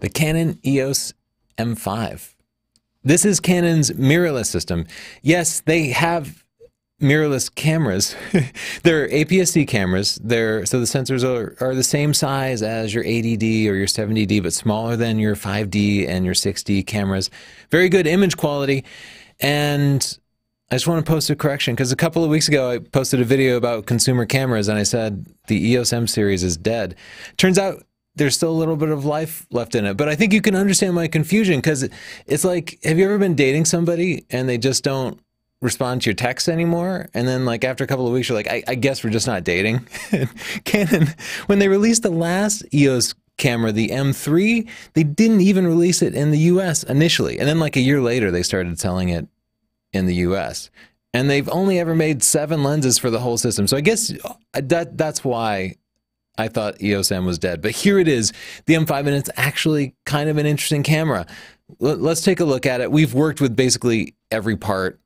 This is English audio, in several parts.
the Canon EOS M5. This is Canon's mirrorless system. Yes, they have mirrorless cameras. They're APS-C cameras. They're so the sensors are, are the same size as your 80D or your 70D, but smaller than your 5D and your 6D cameras. Very good image quality. And I just want to post a correction because a couple of weeks ago I posted a video about consumer cameras and I said the EOS M series is dead. Turns out there's still a little bit of life left in it. But I think you can understand my confusion because it's like, have you ever been dating somebody and they just don't respond to your texts anymore? And then, like, after a couple of weeks, you're like, I, I guess we're just not dating. Canon, when they released the last EOS camera, the M3, they didn't even release it in the US initially. And then, like, a year later, they started selling it in the US. And they've only ever made seven lenses for the whole system. So I guess uh, that that's why I thought EOS M was dead, but here it is, the M5, and it's actually kind of an interesting camera. Let's take a look at it. We've worked with basically every part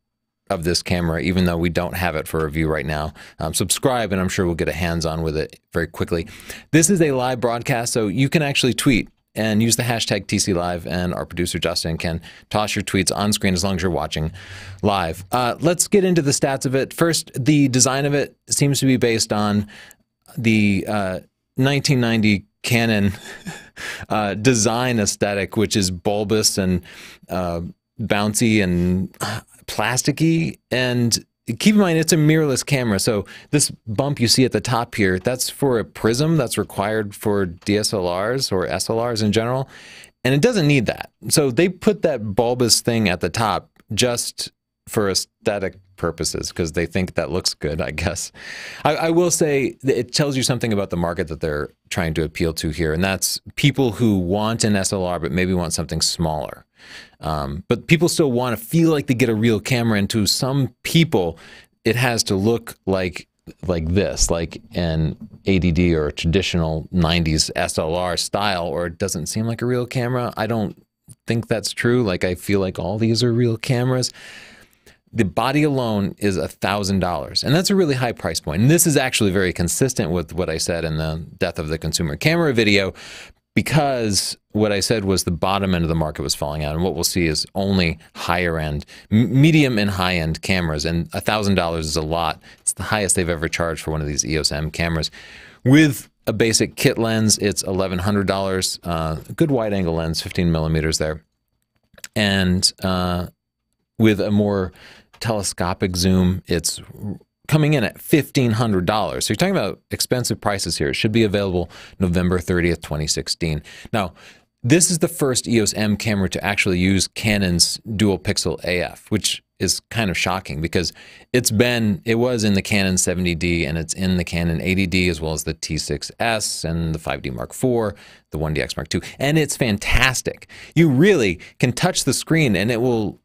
of this camera, even though we don't have it for review right now. Um, subscribe, and I'm sure we'll get a hands-on with it very quickly. This is a live broadcast, so you can actually tweet and use the hashtag TC Live, and our producer Justin can toss your tweets on screen as long as you're watching live. Uh, let's get into the stats of it. First, the design of it seems to be based on the uh, 1990 Canon uh, design aesthetic, which is bulbous and uh, bouncy and plasticky. And keep in mind, it's a mirrorless camera. So this bump you see at the top here, that's for a prism that's required for DSLRs or SLRs in general. And it doesn't need that. So they put that bulbous thing at the top just for aesthetic purposes because they think that looks good, I guess. I, I, will say it tells you something about the market that they're trying to appeal to here, and that's people who want an SLR but maybe want something smaller. Um, but people still want to feel like they get a real camera, and to some people, it has to look like like this, like an 80D or traditional 90s SLR style, or it doesn't seem like a real camera. I don't think that's true. Like I feel like all these are real cameras the body alone is $1,000. And that's a really high price point. And this is actually very consistent with what I said in the Death of the Consumer Camera video because what I said was the bottom end of the market was falling out. And what we'll see is only higher end, medium and high end cameras. And $1,000 is a lot. It's the highest they've ever charged for one of these EOS M cameras. With a basic kit lens, it's $1,100. Uh, good wide angle lens, 15 millimeters there. And uh, with a more telescopic zoom, it's coming in at $1,500. So you're talking about expensive prices here. It should be available November 30th, 2016. Now, this is the first EOS M camera to actually use Canon's dual pixel AF, which is kind of shocking because it's been, it was in the Canon 70D and it's in the Canon 80D as well as the T6S and the 5D Mark IV, the 1DX Mark II, and it's fantastic. You really can touch the screen and it will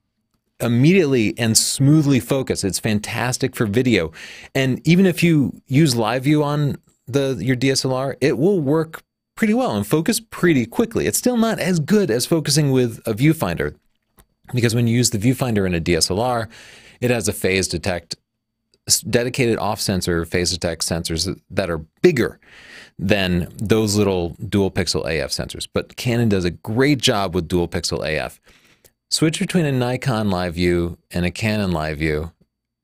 immediately and smoothly focus. It's fantastic for video. And even if you use live view on the your DSLR, it will work pretty well and focus pretty quickly. It's still not as good as focusing with a viewfinder because when you use the viewfinder in a DSLR, it has a phase detect dedicated off sensor phase detect sensors that are bigger than those little dual pixel AF sensors. But Canon does a great job with dual pixel AF. Switch between a Nikon live view and a Canon live view,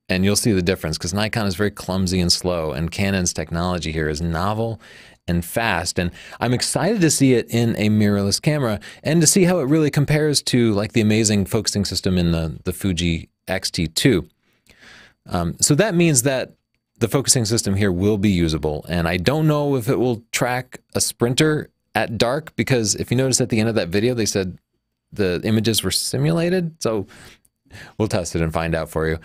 and you'll see the difference because Nikon is very clumsy and slow, and Canon's technology here is novel and fast. And I'm excited to see it in a mirrorless camera and to see how it really compares to like the amazing focusing system in the, the Fuji X-T2. Um, so that means that the focusing system here will be usable. And I don't know if it will track a sprinter at dark because if you notice at the end of that video, they said the images were simulated. So we'll test it and find out for you.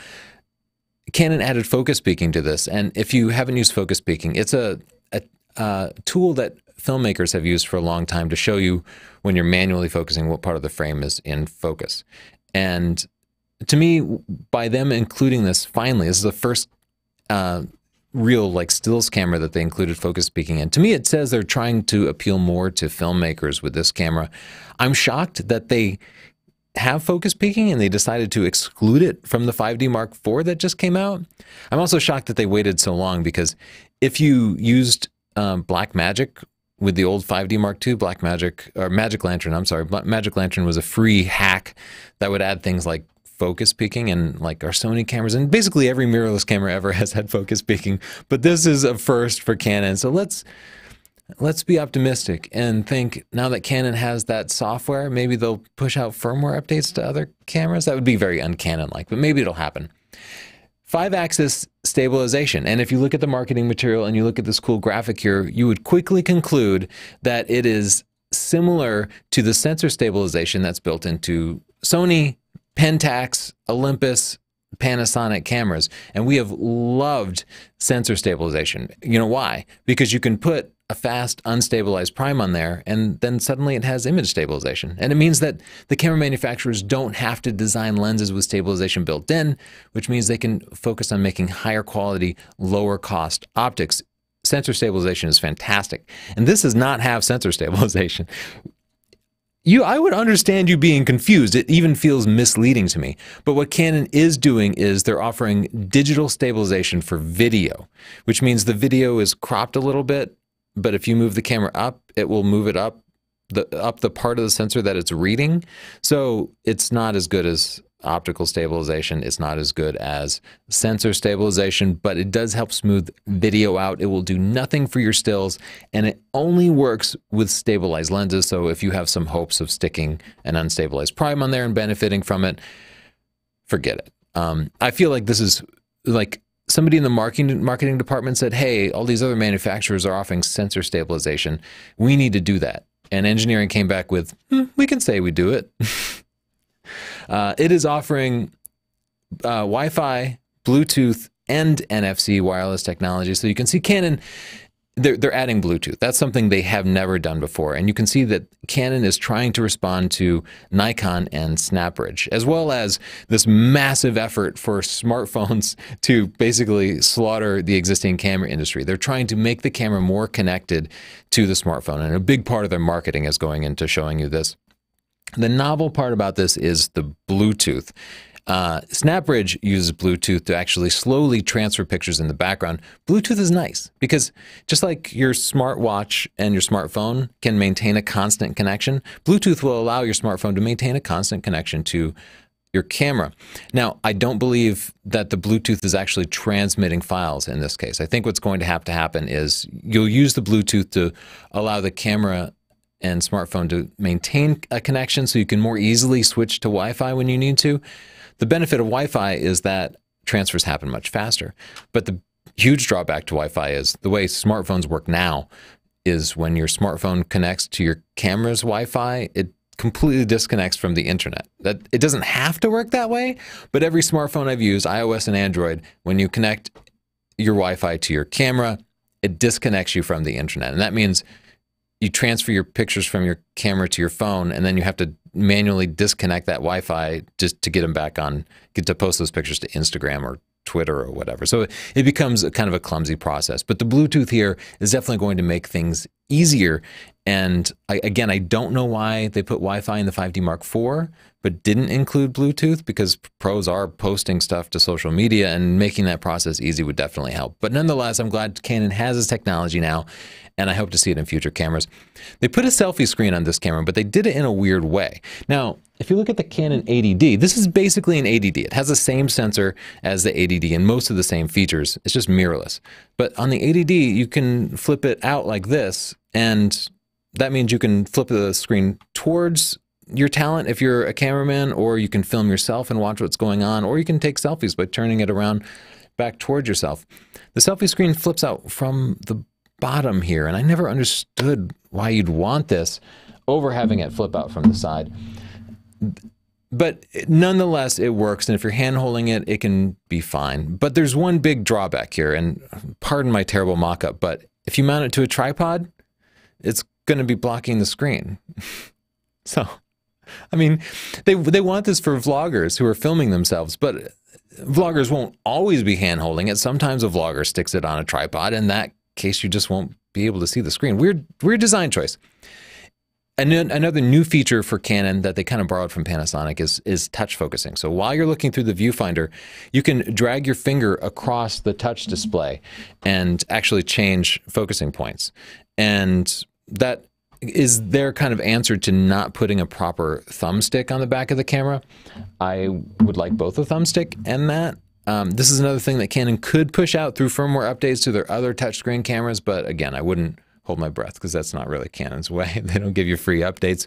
Canon added focus peaking to this, and if you haven't used focus peaking, it's a, a, a tool that filmmakers have used for a long time to show you when you're manually focusing what part of the frame is in focus. And to me, by them including this, finally, this is the first uh, real like stills camera that they included focus peaking in. To me, it says they're trying to appeal more to filmmakers with this camera. I'm shocked that they have focus peaking and they decided to exclude it from the 5D Mark IV that just came out. I'm also shocked that they waited so long because if you used um, Blackmagic with the old 5D Mark II Black Magic or Magic Lantern. I'm sorry, Magic Lantern was a free hack that would add things like focus peaking and like our Sony cameras and basically every mirrorless camera ever has had focus peaking, but this is a first for Canon. So let's let's be optimistic and think now that Canon has that software, maybe they'll push out firmware updates to other cameras. That would be very uncanon like, but maybe it'll happen. Five axis stabilization. And if you look at the marketing material and you look at this cool graphic here, you would quickly conclude that it is similar to the sensor stabilization that's built into Sony, Pentax, Olympus, Panasonic cameras. And we have loved sensor stabilization. You know why? Because you can put a fast, unstabilized prime on there, and then suddenly it has image stabilization. And it means that the camera manufacturers don't have to design lenses with stabilization built in, which means they can focus on making higher quality, lower cost optics. Sensor stabilization is fantastic. And this does not have sensor stabilization. You, I would understand you being confused. It even feels misleading to me. But what Canon is doing is they're offering digital stabilization for video, which means the video is cropped a little bit but if you move the camera up, it will move it up the up the part of the sensor that it's reading. So it's not as good as optical stabilization. It's not as good as sensor stabilization, but it does help smooth video out. It will do nothing for your stills, and it only works with stabilized lenses. So if you have some hopes of sticking an unstabilized prime on there and benefiting from it, forget it. Um, I feel like this is like somebody in the marketing marketing department said, "Hey, all these other manufacturers are offering sensor stabilization. We need to do that." And engineering came back with, hmm, "We can say we do it." uh, it is offering uh, Wi-Fi, Bluetooth, and NFC wireless technology. So you can see Canon they're, they're adding Bluetooth. That's something they have never done before. And you can see that Canon is trying to respond to Nikon and SnapBridge, as well as this massive effort for smartphones to basically slaughter the existing camera industry. They're trying to make the camera more connected to the smartphone. And a big part of their marketing is going into showing you this. The novel part about this is the Bluetooth. Uh, SnapBridge uses Bluetooth to actually slowly transfer pictures in the background. Bluetooth is nice because just like your smartwatch and your smartphone can maintain a constant connection, Bluetooth will allow your smartphone to maintain a constant connection to your camera. Now, I don't believe that the Bluetooth is actually transmitting files in this case. I think what's going to have to happen is you'll use the Bluetooth to allow the camera and smartphone to maintain a connection so you can more easily switch to Wi Fi when you need to. The benefit of Wi-Fi is that transfers happen much faster. But the huge drawback to Wi-Fi is the way smartphones work now is when your smartphone connects to your camera's Wi-Fi, it completely disconnects from the internet. That it doesn't have to work that way, but every smartphone I've used, iOS and Android, when you connect your Wi-Fi to your camera, it disconnects you from the internet. And that means you transfer your pictures from your camera to your phone and then you have to manually disconnect that Wi-Fi just to get them back on, get to post those pictures to Instagram or Twitter or whatever. So it becomes kind of a clumsy process. But the Bluetooth here is definitely going to make things easier. And I, again, I don't know why they put Wi-Fi in the 5D Mark IV, but didn't include Bluetooth because pros are posting stuff to social media and making that process easy would definitely help. But nonetheless, I'm glad Canon has this technology now and I hope to see it in future cameras. They put a selfie screen on this camera, but they did it in a weird way. Now, if you look at the Canon 80D, this is basically an 80D. It has the same sensor as the 80D and most of the same features. It's just mirrorless. But on the 80D, you can flip it out like this, and that means you can flip the screen towards your talent if you're a cameraman, or you can film yourself and watch what's going on, or you can take selfies by turning it around back towards yourself. The selfie screen flips out from the bottom here, and I never understood why you'd want this over having it flip out from the side. But nonetheless, it works, and if you're hand holding it, it can be fine. But there's one big drawback here, and pardon my terrible mock up, but if you mount it to a tripod, it's going to be blocking the screen. so, I mean, they, they want this for vloggers who are filming themselves, but vloggers won't always be hand holding it. Sometimes a vlogger sticks it on a tripod, and that case you just won't be able to see the screen. Weird, weird design choice. And then another new feature for Canon that they kind of borrowed from Panasonic is, is touch focusing. So while you're looking through the viewfinder, you can drag your finger across the touch mm-hmm. display and actually change focusing points. And that is their kind of answer to not putting a proper thumbstick on the back of the camera. I would like both a thumbstick and that. Um, this is another thing that Canon could push out through firmware updates to their other touchscreen cameras, but again, I wouldn't hold my breath because that's not really Canon's way. they don't give you free updates.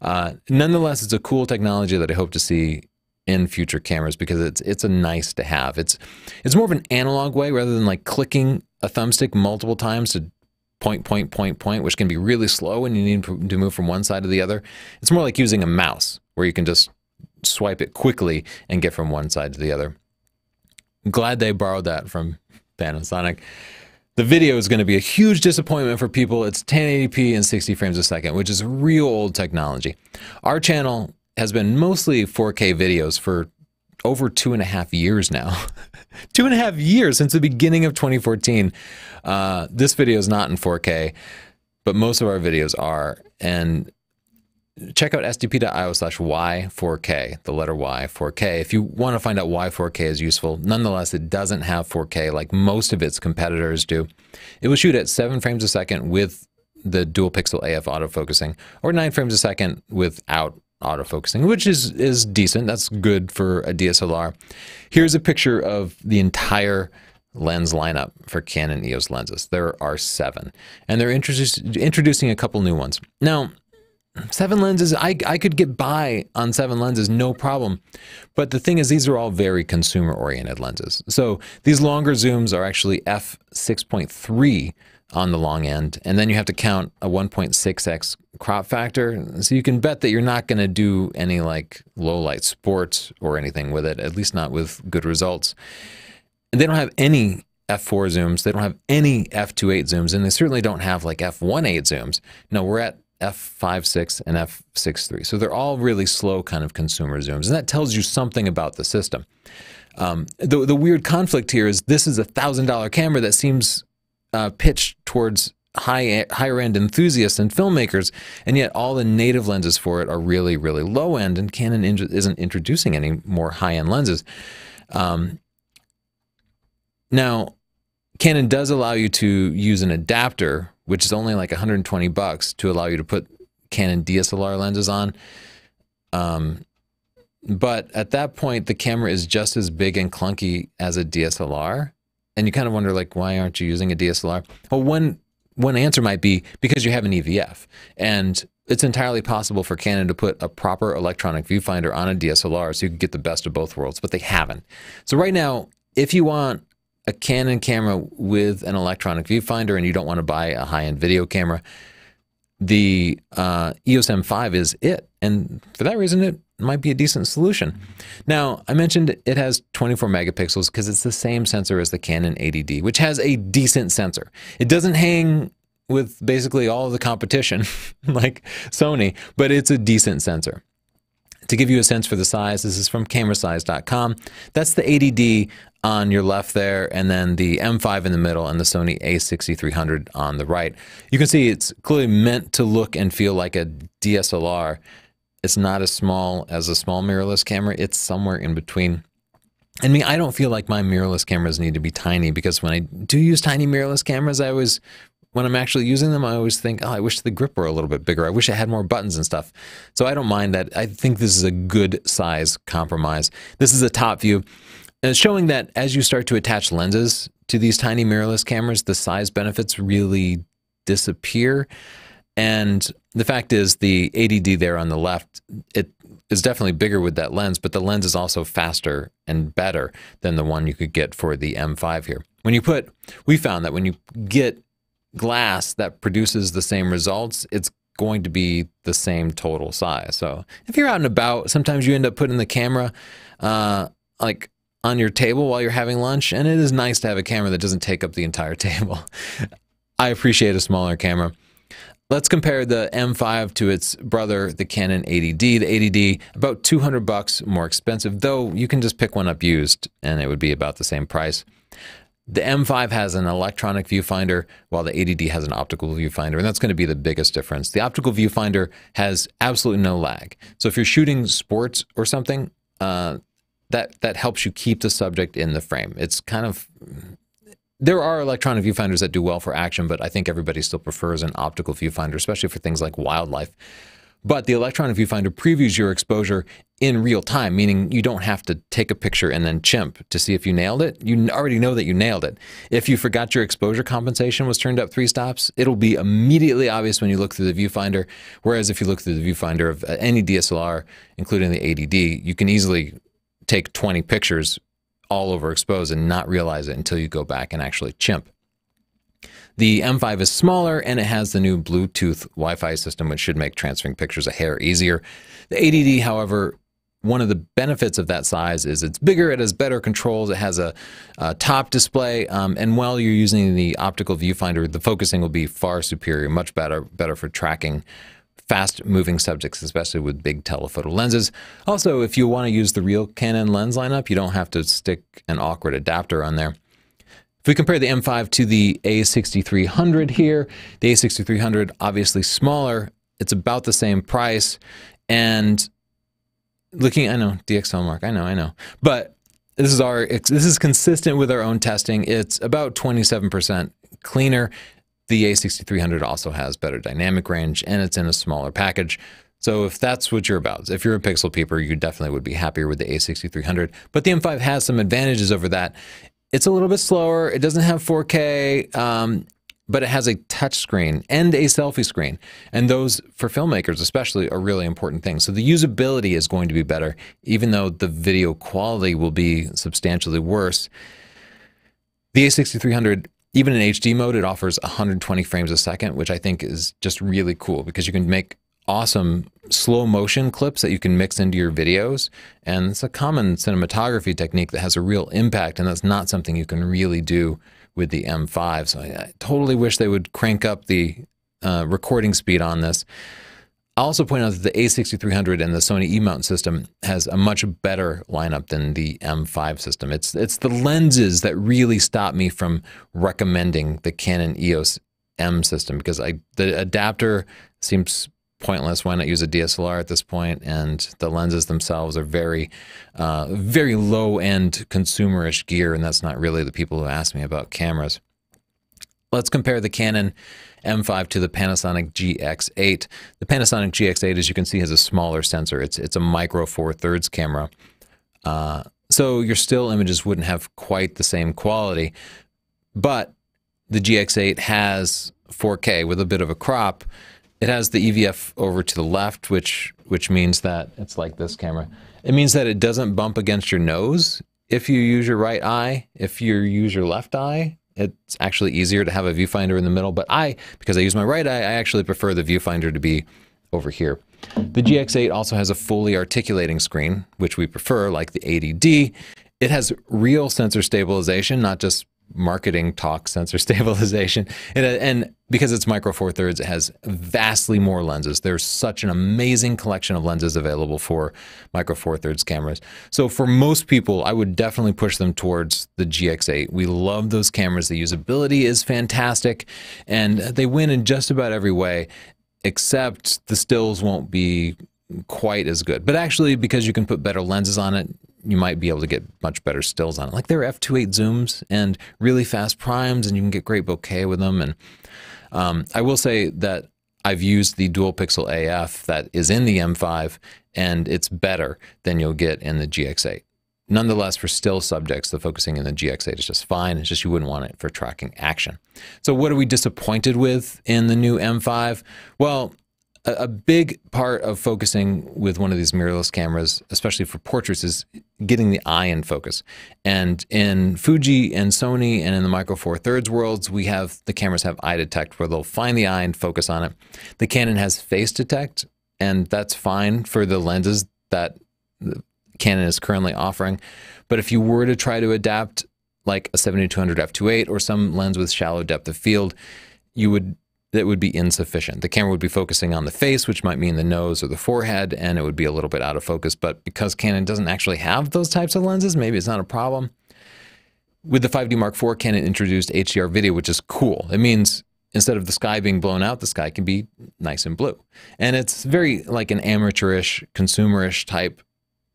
Uh, nonetheless, it's a cool technology that I hope to see in future cameras because it's it's a nice to have. It's it's more of an analog way rather than like clicking a thumbstick multiple times to point, point, point, point, which can be really slow and you need to move from one side to the other. It's more like using a mouse where you can just swipe it quickly and get from one side to the other. glad they borrowed that from Panasonic. The video is going to be a huge disappointment for people. It's 1080p and 60 frames a second, which is real old technology. Our channel has been mostly 4K videos for over two and a half years now. two and a half years since the beginning of 2014. Uh, this video is not in 4K, but most of our videos are. And check out sdp.io slash y4k, the letter y, 4K, if you want to find out why 4K is useful. Nonetheless, it doesn't have 4K like most of its competitors do. It will shoot at 7 frames a second with the dual pixel AF autofocusing, or 9 frames a second without autofocusing, which is, is decent. That's good for a DSLR. Here's a picture of the entire lens lineup for Canon EOS lenses. There are seven, and they're introducing a couple new ones. Now, seven lenses, I, I could get by on seven lenses, no problem. But the thing is, these are all very consumer oriented lenses. So these longer zooms are actually f6.3 on the long end, and then you have to count a 1.6x crop factor. So you can bet that you're not going to do any like low light sports or anything with it, at least not with good results. And they don't have any f4 zooms. They don't have any f2.8 zooms, and they certainly don't have like f1.8 zooms. No, we're at f5.6 and f6.3. So they're all really slow kind of consumer zooms, and that tells you something about the system. Um, the, the weird conflict here is this is a $1,000 camera that seems uh, pitched towards high higher end enthusiasts and filmmakers, and yet all the native lenses for it are really really low end, and Canon isn't introducing any more high end lenses. Um, now, Canon does allow you to use an adapter, which is only like 120 bucks, to allow you to put Canon DSLR lenses on. Um, but at that point, the camera is just as big and clunky as a DSLR and you kind of wonder like why aren't you using a DSLR? Well, one one answer might be because you have an EVF, and it's entirely possible for Canon to put a proper electronic viewfinder on a DSLR so you can get the best of both worlds, but they haven't. So right now, if you want a Canon camera with an electronic viewfinder and you don't want to buy a high-end video camera, the uh, EOS M5 is it. And for that reason, it might be a decent solution. Now, I mentioned it has 24 megapixels because it's the same sensor as the Canon 80D, which has a decent sensor. It doesn't hang with basically all of the competition like Sony, but it's a decent sensor. To give you a sense for the size, this is from camerasize.com. That's the 80D on your left there, and then the M5 in the middle, and the Sony a6300 on the right. You can see it's clearly meant to look and feel like a DSLR, it's not as small as a small mirrorless camera. It's somewhere in between. I mean, I don't feel like my mirrorless cameras need to be tiny because when I do use tiny mirrorless cameras, I always, when I'm actually using them, I always think, oh, I wish the grip were a little bit bigger. I wish it had more buttons and stuff. So I don't mind that. I think this is a good size compromise. This is a top view. And it's showing that as you start to attach lenses to these tiny mirrorless cameras, the size benefits really disappear. And the fact is, the 80D there on the left, it is definitely bigger with that lens, but the lens is also faster and better than the one you could get for the M5 here. When you put, we found that when you get glass that produces the same results, it's going to be the same total size. So if you're out and about, sometimes you end up putting the camera uh, like on your table while you're having lunch, and it is nice to have a camera that doesn't take up the entire table. I appreciate a smaller camera. Let's compare the M5 to its brother, the Canon 80D. The 80D, about 200 bucks more expensive, though you can just pick one up used and it would be about the same price. The M5 has an electronic viewfinder, while the 80D has an optical viewfinder, and that's going to be the biggest difference. The optical viewfinder has absolutely no lag. So if you're shooting sports or something, uh, that that helps you keep the subject in the frame. It's kind of there are electronic viewfinders that do well for action, but I think everybody still prefers an optical viewfinder, especially for things like wildlife. But the electronic viewfinder previews your exposure in real time, meaning you don't have to take a picture and then chimp to see if you nailed it. You already know that you nailed it. If you forgot your exposure compensation was turned up three stops, it'll be immediately obvious when you look through the viewfinder. Whereas if you look through the viewfinder of uh, any DSLR, including the 80D, you can easily take 20 pictures all overexposed and not realize it until you go back and actually chimp. The M5 is smaller and it has the new Bluetooth Wi Fi system, which should make transferring pictures a hair easier. The 80D, however, one of the benefits of that size is it's bigger, it has better controls, it has a, a top display, um, and while you're using the optical viewfinder, the focusing will be far superior, much better, better for tracking fast moving subjects, especially with big telephoto lenses. Also, if you want to use the real Canon lens lineup, you don't have to stick an awkward adapter on there. If we compare the M5 to the A6300 here, the A6300 obviously smaller, it's about the same price, and looking, I know DxOMark, I know, I know, but this is our this is consistent with our own testing. It's about 27% cleaner. The A6300 also has better dynamic range and it's in a smaller package. So if that's what you're about, if you're a pixel peeper, you definitely would be happier with the A6300. But the M5 has some advantages over that. It's a little bit slower. It doesn't have 4K. Um, but it has a touch screen and a selfie screen. And those, for filmmakers especially, are really important things. So the usability is going to be better, even though the video quality will be substantially worse. The A6300, even in HD mode, it offers 120 frames a second, which I think is just really cool because you can make awesome slow motion clips that you can mix into your videos. And it's a common cinematography technique that has a real impact, and that's not something you can really do with the M5. So I, I totally wish they would crank up the uh, recording speed on this. I'll also point out that the A6300 and the Sony E-mount system has a much better lineup than the M5 system. It's it's the lenses that really stop me from recommending the Canon EOS M system because I the adapter seems pointless. Why not use a DSLR at this point? And the lenses themselves are very, uh, very low end consumerish gear, and that's not really the people who ask me about cameras. Let's compare the Canon M5 to the Panasonic GX8. The Panasonic GX8, as you can see, has a smaller sensor. It's it's a micro four thirds camera, uh, so your still images wouldn't have quite the same quality, but the GX8 has 4K with a bit of a crop it has the EVF over to the left, which which means that it's like this camera. It means that it doesn't bump against your nose if you use your right eye. If you use your left eye, it's actually easier to have a viewfinder in the middle. But I, because I use my right eye, I actually prefer the viewfinder to be over here. The GX8 also has a fully articulating screen, which we prefer, like the 80D. It has real sensor stabilization, not just marketing talk sensor stabilization. And, uh, and, because it's micro four thirds, it has vastly more lenses. There's such an amazing collection of lenses available for micro four thirds cameras. So for most people, I would definitely push them towards the GX8. We love those cameras. The usability is fantastic and they win in just about every way, except the stills won't be quite as good. But actually, because you can put better lenses on it, you might be able to get much better stills on it. Like there are f2.8 zooms and really fast primes, and you can get great bokeh with them. And um, I will say that I've used the dual pixel AF that is in the M5, and it's better than you'll get in the GX8. Nonetheless, for still subjects, the focusing in the GX8 is just fine. It's just you wouldn't want it for tracking action. So, what are we disappointed with in the new M5? Well, a, big part of focusing with one of these mirrorless cameras, especially for portraits, is getting the eye in focus. And in Fuji and Sony and in the Micro Four Thirds worlds, we have the cameras have eye detect where they'll find the eye and focus on it. The Canon has face detect, and that's fine for the lenses that Canon is currently offering. But if you were to try to adapt like a 7200 f2.8 or some lens with shallow depth of field, you would that would be insufficient. The camera would be focusing on the face, which might mean the nose or the forehead, and it would be a little bit out of focus. But because Canon doesn't actually have those types of lenses, maybe it's not a problem. With the 5D Mark IV, Canon introduced HDR video, which is cool. It means instead of the sky being blown out, the sky can be nice and blue. And it's very like an amateurish, consumerish type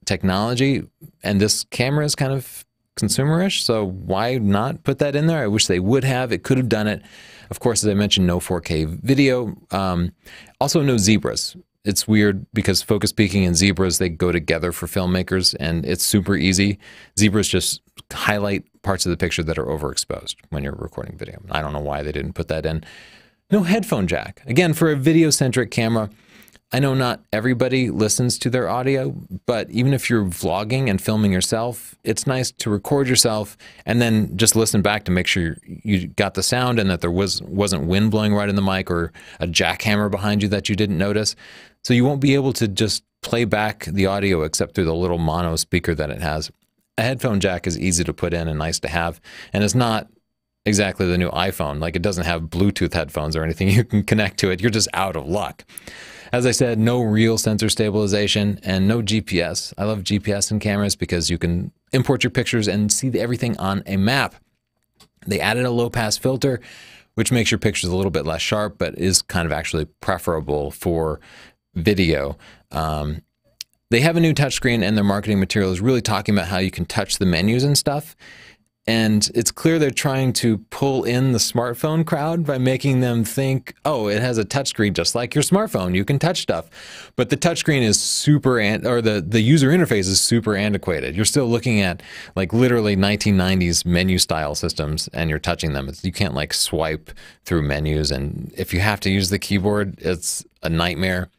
technology. And this camera is kind of consumerish. So why not put that in there? I wish they would have. It could have done it. Of course, as I mentioned, no 4K video. Um, also, no zebras. It's weird because focus peaking and zebras they go together for filmmakers, and it's super easy. Zebras just highlight parts of the picture that are overexposed when you're recording video. I don't know why they didn't put that in. No headphone jack. Again, for a video centric camera, I know not everybody listens to their audio, but even if you're vlogging and filming yourself, it's nice to record yourself and then just listen back to make sure you got the sound and that there was wasn't wind blowing right in the mic or a jackhammer behind you that you didn't notice. So you won't be able to just play back the audio except through the little mono speaker that it has. A headphone jack is easy to put in and nice to have, and it's not exactly the new iPhone. Like it doesn't have Bluetooth headphones or anything you can connect to it. You're just out of luck. As I said, no real sensor stabilization and no GPS. I love GPS in cameras because you can import your pictures and see everything on a map. They added a low pass filter, which makes your pictures a little bit less sharp, but is kind of actually preferable for video. Um, they have a new touchscreen, and their marketing material is really talking about how you can touch the menus and stuff. And it's clear they're trying to pull in the smartphone crowd by making them think, oh, it has a touchscreen just like your smartphone. You can touch stuff. But the touchscreen is super, an- or the, the user interface is super antiquated. You're still looking at like literally 1990s menu style systems and you're touching them. It's, you can't like swipe through menus. And if you have to use the keyboard, it's a nightmare.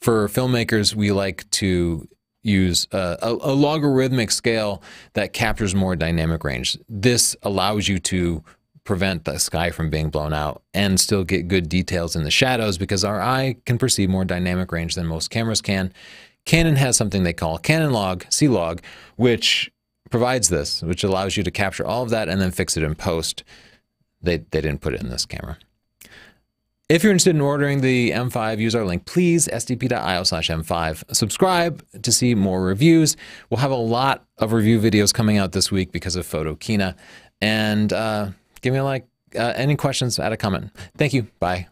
For filmmakers, we like to use a, a, a, logarithmic scale that captures more dynamic range. This allows you to prevent the sky from being blown out and still get good details in the shadows because our eye can perceive more dynamic range than most cameras can. Canon has something they call Canon Log, C-Log, which provides this, which allows you to capture all of that and then fix it in post. They, they didn't put it in this camera. If you're interested in ordering the M5, use our link, please, sdp.io slash M5. Subscribe to see more reviews. We'll have a lot of review videos coming out this week because of Photokina. And uh, give me a like, uh, any questions, add a comment. Thank you. Bye.